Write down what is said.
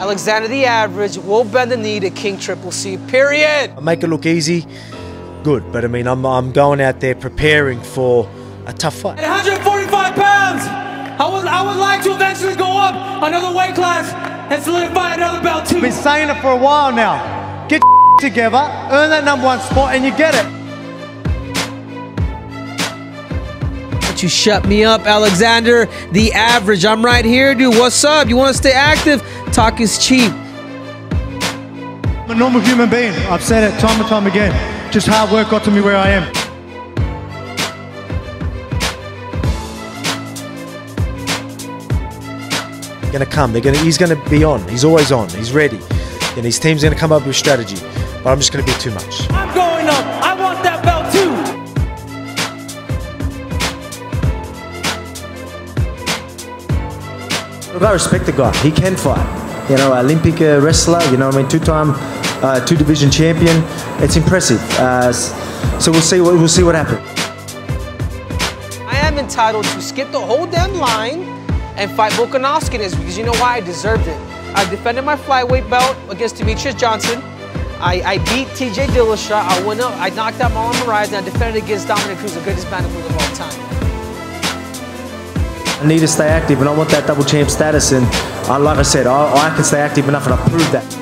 Alexander the Average will bend the knee to King Triple C, period. I make it look easy, good. But I mean, I'm, I'm going out there preparing for a tough fight. At 145 pounds, I would, I would like to eventually go up another weight class and solidify another belt too. Been saying it for a while now. Get together, earn that number one spot, and you get it. Don't you shut me up, Alexander the Average. I'm right here, dude. What's up? You want to stay active? Talk is cheap. I'm a normal human being. I've said it time and time again. Just hard work got to me where I am. Gonna come. They're gonna. He's gonna be on. He's always on. He's ready. And his team's gonna come up with strategy. But I'm just gonna be too much. I'm going up. I want that belt Look, I respect the guy. He can fight. You know, Olympic uh, wrestler. You know, I mean, two-time, uh, two-division champion. It's impressive. Uh, so we'll see. What, we'll see what happens. I am entitled to skip the whole damn line and fight Volkanovski because you know why? I deserved it. I defended my flyweight belt against Demetrious Johnson. I, I beat TJ Dillashaw. I went up. I knocked out Marlon Moraes, and I defended against Dominick Cruz, the greatest bantamweight of all time. I need to stay active, and I want that double champ status. And uh, like I said, I, I can stay active enough, and I proved that.